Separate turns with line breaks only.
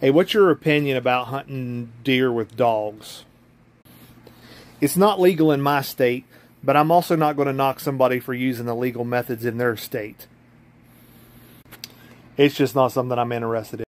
Hey, what's your opinion about hunting deer with dogs? It's not legal in my state, but I'm also not going to knock somebody for using the legal methods in their state. It's just not something I'm interested in.